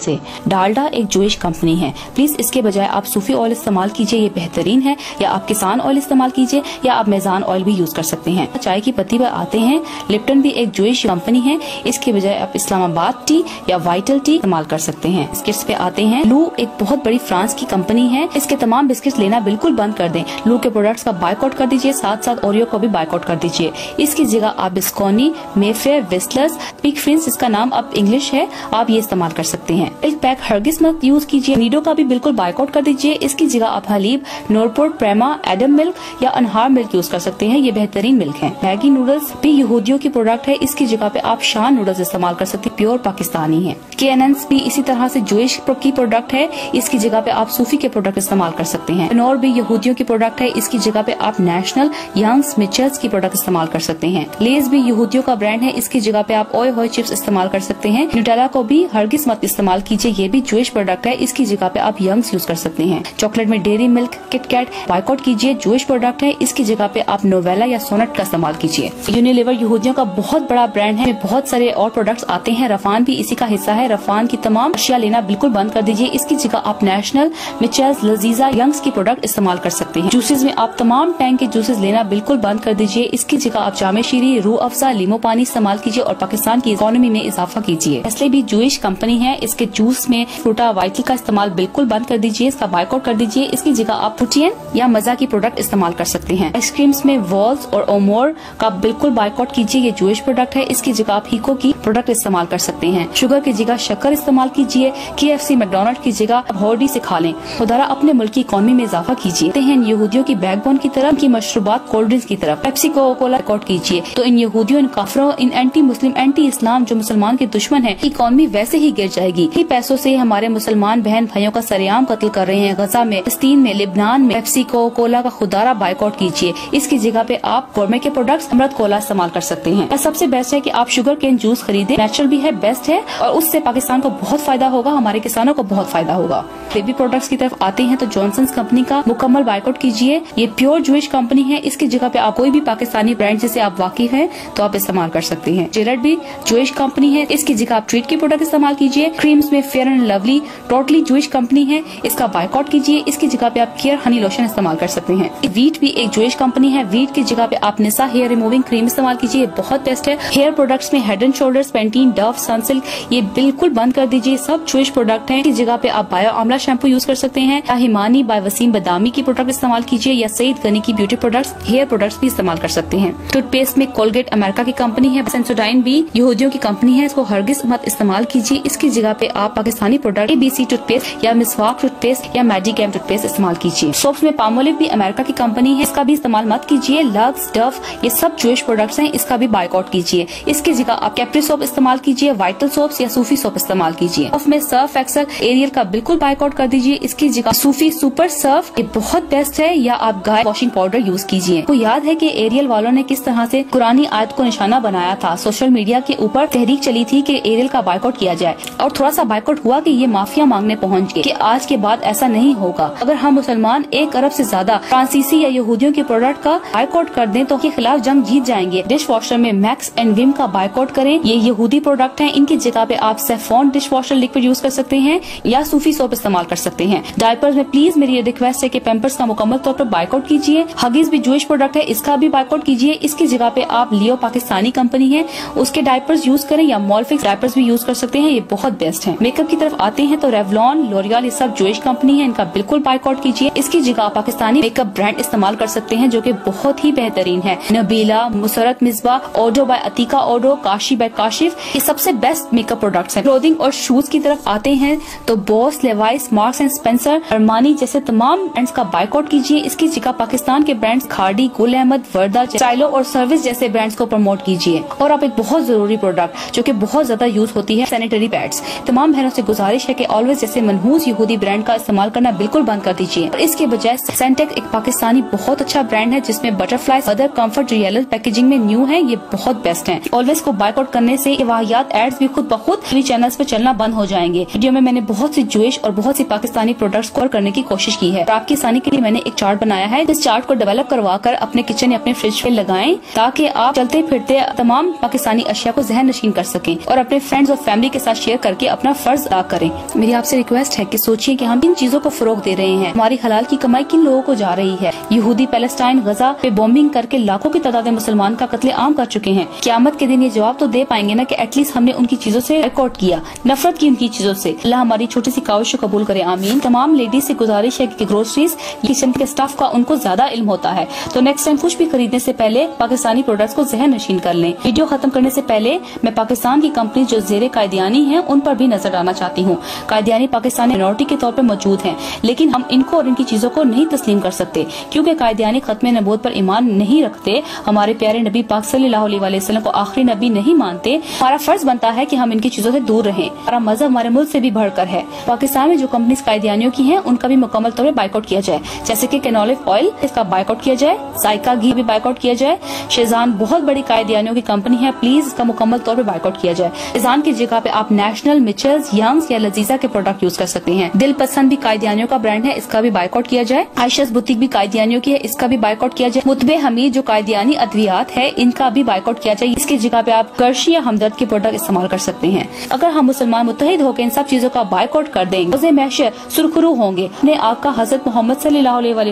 से। डालडा एक जोइश कंपनी है। प्लीज़ इसके बजाय आप सूफी ऑयल इस्तेमाल कीजिए, ये बेहतरीन है। या आप किसान ऑयल इस्तेमाल कीजिए, या आप मेजान ऑयल भी यूज़ कर सकते हैं। चाय की पत्ती पर आते हैं। लिप्टन भी एक जोइश कंपनी है। इसके बजाय आप इस्लामाबाद टी या वाइटल टी इस्तेमाल कर सकते हैं। बिस्किट्स पे आते हैं। लू एक बहुत बड़ी फ्रांस की कंपनी है। इसके तमाम बिस्किट लेना बिल्कुल बंद कर दें। लू के प्रोडक्ट्स का बाइकआउट कर दीजिए। साथ साथ ओरियो को भी बाइकआउट कर दीजिए। इसकी जगह आप बिस्कोनी मेफेयर विस्लर्स पिक इसका नाम अब इंग्लिश है। आप ये इस्तेमाल कर सकते हैं। एक पैक हर्गिस मत यूज़ कीजिए। नीडो का भी बिल्कुल बाइकआउट कर दीजिए। इसकी जगह आप हलीब, नोरपोर्ट, प्रेमा, एडम मिल्क या अनहार मिल्क यूज़ कर सकते हैं। ये बेहतरीन मिल्क है। मैगी नूडल्स भी यहूदियों की प्रोडक्ट है। इसकी जगह पे आप शान नूडल्स इस्तेमाल कर सकते हैं। प्योर पाकिस्तानी है। के एन भी इसी तरह से जोइश की प्रोडक्ट है। इसकी जगह पे आप सूफी के प्रोडक्ट इस्तेमाल कर सकते हैं। नोर भी यहूदियों की प्रोडक्ट है। इसकी जगह पे आप नेशनल यंग्स मिचर्स की प्रोडक्ट इस्तेमाल कर सकते हैं। लेज भी यहूदियों का ब्रांड है। इसकी जगह पे आप ओए होए चिप्स इस्तेमाल कर सकते हैं। न्यूटेला को भी हरगिस मत इस्तेमाल कीजिए, ये भी जोइश प्रोडक्ट है। इसकी जगह पे आप यंग्स यूज़ कर सकते हैं। चॉकलेट में डेयरी मिल्क किटकैट बाइकआउट कीजिए जोइश प्रोडक्ट है। इसकी जगह पे आप नोवेला या सोनट का इस्तेमाल कीजिए। यूनिलीवर यहूदियों का बहुत बड़ा ब्रांड है। बहुत सारे और प्रोडक्ट्स आते हैं। रफान भी इसी का हिस्सा है। रफान की तमाम अशिया लेना बिल्कुल बंद कर दीजिए। इसकी जगह आप नेशनल मिचेल्स लजीजा यंग्स की प्रोडक्ट इस्तेमाल कर सकते हैं। जूसेज में आप तमाम टैंक के जूसेज लेना बिल्कुल बंद कर दीजिए। इसकी जगह आप जामे शीरी, रू अफजा, लीमो पानी इस्तेमाल कीजिए और पाकिस्तान की इकोनॉमी में इजाफा कीजिए। इसलिए भी जूश कंपनी है। इसके जूस में फ्रूटा वाइटल का इस्तेमाल बिल्कुल बंद कर दीजिए, इसका बाइकआउट कर दीजिए। इसकी जगह आप पुटियन या मज़ा की प्रोडक्ट इस्तेमाल कर सकते हैं। आइसक्रीम्स में वॉल्स और ओमोर का बिल्कुल बाइकआउट कीजिए, ये जूश प्रोडक्ट है। इसकी जगह आप हीको की प्रोडक्ट इस्तेमाल कर सकते हैं। शुगर की जगह शक्कर इस्तेमाल कीजिए। के एफ़ सी मैकडोनल्ड की जगह हॉर्डी से खा लें। खुदारा अपने मुल्क की इकोनॉमी में इजाफा कीजिए। हैं यहूदियों की बैकबोन की तरफ़ की मशरूबात कोल्ड ड्रिंक्स की तरफ़। पेप्सी को बाइकआउट कीजिए। तो इन यहूदियों, इन काफरों, इन एंटी मुस्लिम एंटी इस्लाम जो मुसलमान के दुश्मन है इकोनॉमी वैसे ही गिर जाएगी। ही पैसों से हमारे मुसलमान बहन भाइयों का सरेआम कत्ल कर रहे हैं। गजा में, फलस्तीन में, लिबनान में पेप्सी को कोला का खुदारा बाइकआउट कीजिए। इसकी जगह पे आप गोरमे के प्रोडक्ट्स अमृत कोला इस्तेमाल कर सकते हैं। सबसे बेस्ट है कि आप शुगर केन जूस खरीदे। नेचुरल भी है बेस्ट है, और उससे पाकिस्तान को बहुत फ़ायदा होगा, हमारे किसानों को बहुत फ़ायदा होगा। बेबी प्रोडक्ट्स की तरफ़ आते हैं तो जॉनसन कंपनी का मुकम्मल बाइकआउट कीजिए। ये प्योर जुइश कंपनी है। इसकी जगह पे आप कोई भी पाकिस्तानी ब्रांड जिसे आप वाकिफ है तो आप इस्तेमाल कर सकते हैं। जेरड भी जुइश कंपनी है। इसकी जगह आप ट्रीट की प्रोडक्ट इस्तेमाल कीजिए। क्रीम्स में Fair and Lovely totally Jewish company है। इसका बाइकआउट कीजिए। इसकी जगह पे आप केयर हनी लोशन इस्तेमाल कर सकते हैं। वीट भी एक जुइश कंपनी है। वीट की जगह पे आप निशा हेयर रिमूविंग क्रीम इस्तेमाल कीजिए। बहुत बेस्ट है। हेयर प्रोडक्ट्स में Head and Shoulders Pantene Dove Sunsilk ये बिल्कुल बंद कर दीजिए। सब जुइश प्रोडक्ट है। इस जगह पे आप बायो आमला शैम्पू यूज़ कर सकते हैं। या हिमानी बाय वसीम बदामी की प्रोडक्ट इस्तेमाल कीजिए या सईद गनी की ब्यूटी प्रोडक्ट्स हेयर प्रोडक्ट्स भी इस्तेमाल कर सकते हैं। टूथपेस्ट में कोलगेट अमेरिका की कंपनी है। सेंसोडाइन भी यहूदियों की कंपनी है। इसको हरगिज मत इस्तेमाल कीजिए। इसकी जगह पे आप पाकिस्तानी प्रोडक्ट एबीसी टूथपेस्ट या मिसवाक टूथपेस्ट या मैजिकैम टूथपेस्ट इस्तेमाल कीजिए। सोप्स में पामोलिव भी अमेरिका की कंपनी है, इसका भी इस्तेमाल मत कीजिए। लग्स डफ ये सब जोश प्रोडक्ट्स हैं, इसका भी बाइकआउट कीजिए। इसकी जगह आप कैप्री सोप इस्तेमाल कीजिए वाइटल सोप्स या सूफी सोप इस्तेमाल कीजिए। में सर्फ एक्सल एरियल का बिल्कुल बाइकआउट कर दीजिए। इसकी जगह सूफी सुपर सर्फ ये बहुत बेस्ट है, या आप गाय वॉशिंग पाउडर यूज़ कीजिए। तो याद है कि एरियल वालों ने किस तरह से पुरानी आयत को निशाना बनाया था? सोशल मीडिया के ऊपर तहरीक चली थी कि एरियल का बाइकआउट किया जाए। और थोड़ा सा बाइकआउट हुआ कि ये माफिया मांगने पहुँच गए कि आज के बाद ऐसा नहीं होगा। अगर हम मुसलमान एक अरब से ज़्यादा फ्रांसीसी या यहूदियों के प्रोडक्ट का बाइकआउट कर दें तो के खिलाफ जंग जीत जाएँगे। डिश वॉशर में मैक्स एंड विम का बाइकआउट करें। ये यहूदी प्रोडक्ट है। इनकी जगह पे आप सेफोन डिश वॉशर लिक्विड यूज़ कर सकते हैं या सूफी सोप इस्तेमाल कर सकते हैं। डायपर्स में प्लीज़ मेरी ये रिक्वेस्ट है की पेम्पर्स का मुकम्मल तौर पर बाइकआउट कीजिए। हगीज भी जोइश प्रोडक्ट है। इसका भी बाइकआउट कीजिए। इसकी जगह पे आप लियो पाकिस्तानी कंपनी है। उसके डायपर्स यूज़ करें या मॉलफिक्स डायपर्स भी यूज़ कर सकते हैं। ये बहुत बेस्ट है। मेकअप की तरफ़ आते हैं तो रेवलॉन लोरियल ये सब जोइश कंपनी है। इनका बिल्कुल बाइकआउट कीजिए। इसकी जगह पाकिस्तानी मेकअप ब्रांड इस्तेमाल कर सकते हैं, जो की बहुत ही बेहतरीन है। नबीला मुसरत मिसबा ओडो बाय अतीका ओडो काशी बाय काशिफ ये सबसे बेस्ट मेकअप प्रोडक्ट्स हैं। क्लोथिंग और शूज़ की तरफ़ आते हैं तो Boss Levi's Marks and Spencer Armani जैसे तमाम ब्रांड्स का बाइकआउट कीजिए। इसकी जगह पाकिस्तान के ब्रांड्स खाड़ी गुल अहमद वर्दा स्टाइलो और सर्विस जैसे ब्रांड्स को प्रमोट कीजिए। और आप एक बहुत ज़रूरी प्रोडक्ट जो कि बहुत ज़्यादा यूज़ होती है सैनिटरी पैड्स तमाम बहनों से गुजारिश है कि ऑलवेज जैसे मनहूस यहूदी ब्रांड का इस्तेमाल करना बिल्कुल बंद कर दीजिए। और इसके बजाय सेंटेक एक पाकिस्तानी बहुत अच्छा ब्रांड है जिसमें Butterfly other comfort real packaging में न्यू है, ये बहुत बेस्ट है। ऑलवेज को बाइकआउट करने से वाहियात एड्स भी खुद ब खुद टीवी चैनल्स पे चलना बंद हो जाएँगे। वीडियो में मैंने बहुत सी जुइश और बहुत सी पाकिस्तानी प्रोडक्ट्स को करने की कोशिश की है। आपकी आसानी के लिए मैंने एक चार्ट बनाया है। इस चार्ट को डेवलप करवा कर अपने किचन या अपने फ्रिज पे लगाएँ, ताकि आप चलते फिरते तमाम पाकिस्तानी अशिया को जहन नशीन कर सकें और अपने फ्रेंड्स और फैमिली के साथ शेयर करके अपना अपना फ़र्ज़ अदा करें। मेरी आपसे रिक्वेस्ट है कि सोचिए कि हम इन चीज़ों को फरोग दे रहे हैं। हमारी हलाल की कमाई किन लोगों को जा रही है? यहूदी, पैलेस्टाइन, गजा पे बॉम्बिंग करके लाखों की तादाद में मुसलमान का कत्ले आम कर चुके हैं। क्यामत के दिन ये जवाब तो दे पाएँगे ना कि एटलीस्ट हमने उनकी चीज़ों से रिकॉर्ड किया। नफरत की उनकी चीज़ों से। अल्लाह हमारी छोटी सी काविश को कबूल करे, आमीन। तमाम लेडीज़ से गुजारिश है कि ग्रोसरीज किचन के स्टाफ का उनको ज़्यादा इल्म होता है। तो नेक्स्ट टाइम कुछ भी खरीदने से पहले पाकिस्तानी प्रोडक्ट्स को जहन नशीन कर लें। वीडियो खत्म करने से पहले मैं पाकिस्तान की कंपनी जो जेर कायदियानी है, उन पर भी नज़र डालना चाहती हूँ। कायदियानी पाकिस्तानी मिनोरिटी के तौर पर मौजूद है, लेकिन हम इनको और इनकी चीज़ों को नहीं तस्लीम कर सकते, क्यूँकी कायदियानी खत्म नबूत पर ईमान नहीं रखते। हमारे प्यारे नबी पाक वसल्लम को आखिरी नबी नहीं मानते। हमारा फ़र्ज़ बनता है की हम इनकी चीज़ों ऐसी दूर रहे। हमारा मज़हब हमारे मुल्क ऐसी भी बढ़कर है। पाकिस्तान में जो कंपनी कायदियानियों की है, उनका भी मुकम्मल तौर पर बाइकआउट किया जाए। जैसे की कैनोलिव ऑयल इसका बाइकआउट किया जाए। साइका घी भी बाइकआउट किया जाए। शेजान बहुत बड़ी कायदियानियों की कंपनी है प्लीज़ इसका मुकम्मल तौर पर बाइकआउट किया जाए। शेजान की जगह पे आप नेशनल मिचल्स यंग्स या लजीजा के प्रोडक्ट यूज़ कर सकते हैं। दिल पसंद भी कायदियानियों का ब्रांड है, इसका भी बाइकआउट किया जाए। आयशस बुटीक भी कायदियानियों की है, इसका भी बाइकआउट किया जाए। मुतबे हमीद, जो कायदियानी अद्वियात है, इनका भी बाइकआउट किया जाए। इसकी जगह पे आप कर्शी या हमदर्द के प्रोडक्ट इस्तेमाल कर सकते हैं। अगर हम मुसलमान मुतहद होकर इन सब चीज़ों का बाइकआउट कर देंगे, रोज़े मैशर सुरखरू होंगे, अपने आका हज़रत मोहम्मद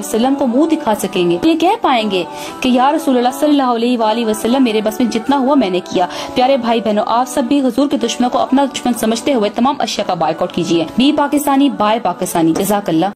सल्लाम को मुँह दिखा सकेंगे ये कह पाएँगे कि यार वसल्लम, मेरे बस में जितना हुआ मैंने किया। प्यारे भाई बहनों आप सब भी हजूर के दुश्मन को अपना दुश्मन समझते हुए तमाम अशिया का बाइकआउट कीजिए। Be Pakistani buy Pakistani. जजाकल्ला।